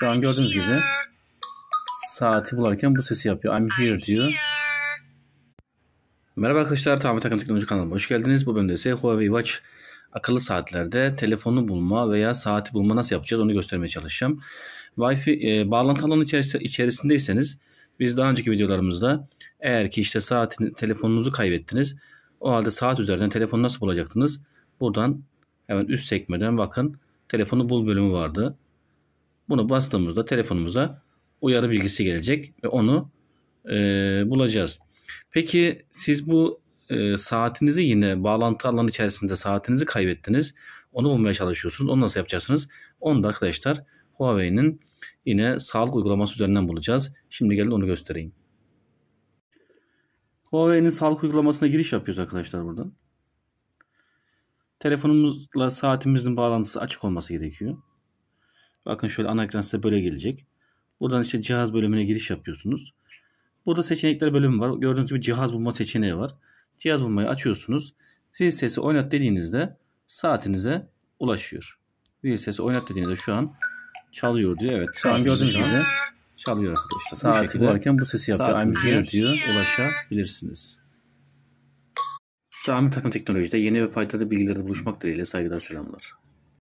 Şu an gördüğünüz gibi saati bularken bu sesi yapıyor. I'm here diyor. Merhaba arkadaşlar, Tamir Takım Teknoloji kanalıma hoş geldiniz. Bu bölümde ise Huawei Watch akıllı saatlerde telefonu bulma veya saati bulma nasıl yapacağız onu göstermeye çalışacağım. Wi-Fi e, bağlantı alanı içerisindeyseniz biz daha önceki videolarımızda eğer ki işte saatini, telefonunuzu kaybettiniz o halde saat üzerinden telefonu nasıl bulacaktınız? Buradan hemen üst sekmeden bakın telefonu bul bölümü vardı. Bunu bastığımızda telefonumuza uyarı bilgisi gelecek ve onu e, bulacağız. Peki siz bu e, saatinizi yine bağlantı alanı içerisinde saatinizi kaybettiniz. Onu bulmaya çalışıyorsunuz. Onu nasıl yapacaksınız? Onu da arkadaşlar Huawei'nin yine sağlık uygulaması üzerinden bulacağız. Şimdi gelin onu göstereyim. Huawei'nin sağlık uygulamasına giriş yapıyoruz arkadaşlar buradan. Telefonumuzla saatimizin bağlantısı açık olması gerekiyor. Bakın şöyle ana ekran size böyle gelecek. Buradan işte cihaz bölümüne giriş yapıyorsunuz. Burada seçenekler bölümü var. Gördüğünüz gibi cihaz bulma seçeneği var. Cihaz bulmayı açıyorsunuz. Zil sesi oynat dediğinizde saatinize ulaşıyor. Zil sesi oynat dediğinizde şu an çalıyor diyor. Evet. Şu an gördüğünüz gibi çalıyor arkadaşlar. Saati bularken bu sesi yapıyor. Here diyor. Ulaşabilirsiniz. Tamir takım teknolojide yeni ve faydalı bilgilerde buluşmak dileğiyle saygılar selamlar.